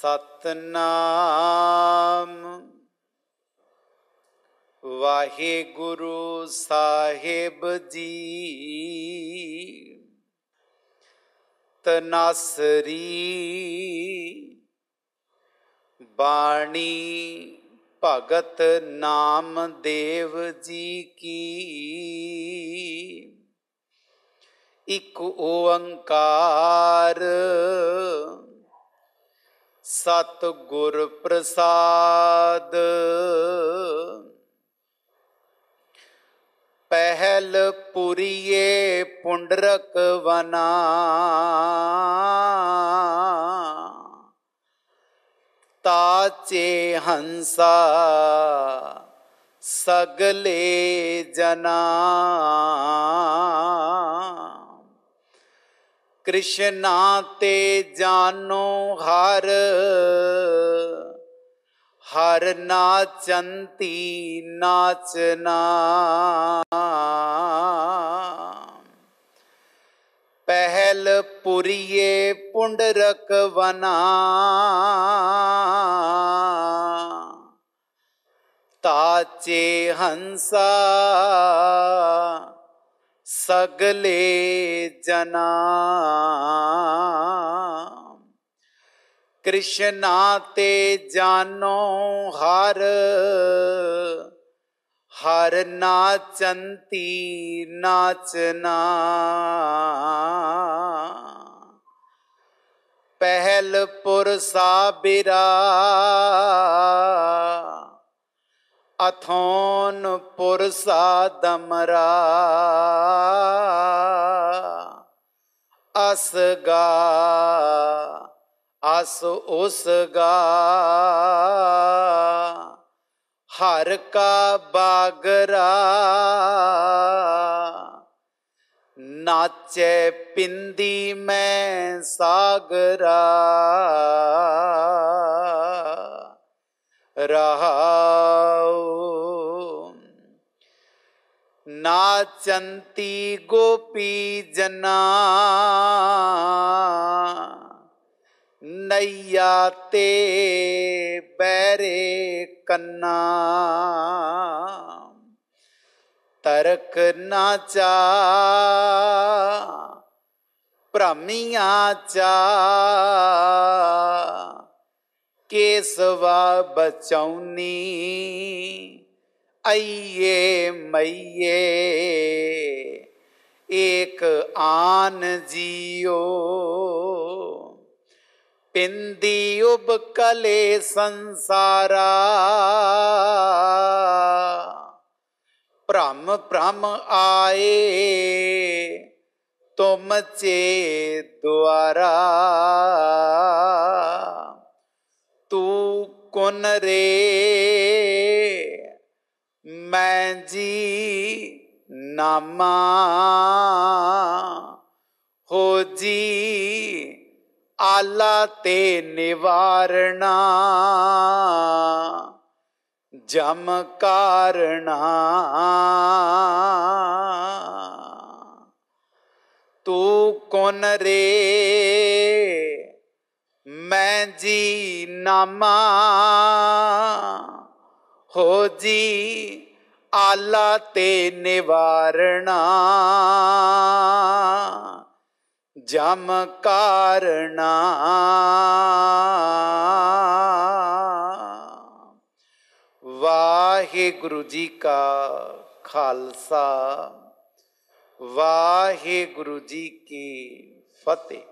ਸਤਨਾਮ। ਵਾਹਿਗੁਰੂ ਸਾਹਿਬ ਜੀ। ਤਨਾਸਰੀ ਬਾਣੀ ਭਗਤ ਨਾਮਦੇਵ ਜੀ ਕੀ। ਇਕ ਓੰਕਾਰ ਸਤ ਗੁਰ ਪ੍ਰਸਾਦ। ਪਹਿਲ ਪੁਰੀਏ ਪੁੰਡਰਕ ਵਨਾ ਤਾਚੇ ਹੰਸਾ ਸਗਲੇ ਜਨਾ। ਕ੍ਰਿਸ਼ਨਾ ਤੇ ਜਾਨੋ ਹਰ। ਹਰ ਨਾਚੰਤੀ ਨਾਚਨਾ। ਪਹਿਲ ਪੁਰੀਏ ਪੁੰਡਰਕ ਵਨਾ ਤਾਚੇ ਹੰਸਾ। ਸਗਲੇ ਜਨਾ। ਕ੍ਰਿਸ਼ਨਾ ਤੇ ਜਾਨੋ ਹਰ ਹਰ ਨਾਚੰਤੀ ਨਾਚਨਾ। ਪਹਿਲ ਪੁਰਸਾ ਬਿਰਾ ਅਥੋਨ ਪੁਰਸਾ ਦਮਰਾ ਅਸਗਾ ਅਸ ਉਸਗਾ ਹਰ ਕਾ ਬਾਗਰਾ ਨਾਚੇ ਪਿੰਦੀ ਮੈਂ ਸਾਗਰਾ ਰਹਾਉ ਨਾਚੰਤੀ ਗੋਪੀ ਜਨਾ ਨਈਆ ਤੇ ਬੈਰੇ ਕੰਨਾ ਤਰਕ ਨਾ ਚਾ ਭ੍ਰਮੀਆਂ ਚਾ ਕੇਸਵਾ ਬਚਾਉਨੀ। ਅਈਏ ਮਈਏ, ਏਕ ਆਨ ਜੀਓ। ਪਿੰਦੀ ਉਬ ਕਲੇ ਸੰਸਾਰਾ। ਭ੍ਰਮ ਭ੍ਰਮ ਆਏ, ਤੁਮ ਚੇ ਦੁਆਰਾ। ਤੂੰ ਰੇ। ਮੈਂ ਜੀ ਨਾਮਾ ਹੋ ਜੀ ਆਲਾ ਤੇ ਨਿਵਾਰਣਾ। ਜਮ ਕਾਰਣਾ। ਤੂੰ ਕੋਨ ਰੇ? ਜੀ ਨਾਮਾ। ਹੋ ਜੀ ਆਲਾ ਤੇ ਨਿਵਾਰਣਾ। ਜਮ ਕਾਰਣਾ। ਵਾਹਿਗੁਰੂ ਜੀ ਕਾ ਖਾਲਸਾ। ਵਾਹਿਗੁਰੂ ਜੀ ਕੀ ਫਤਿਹ।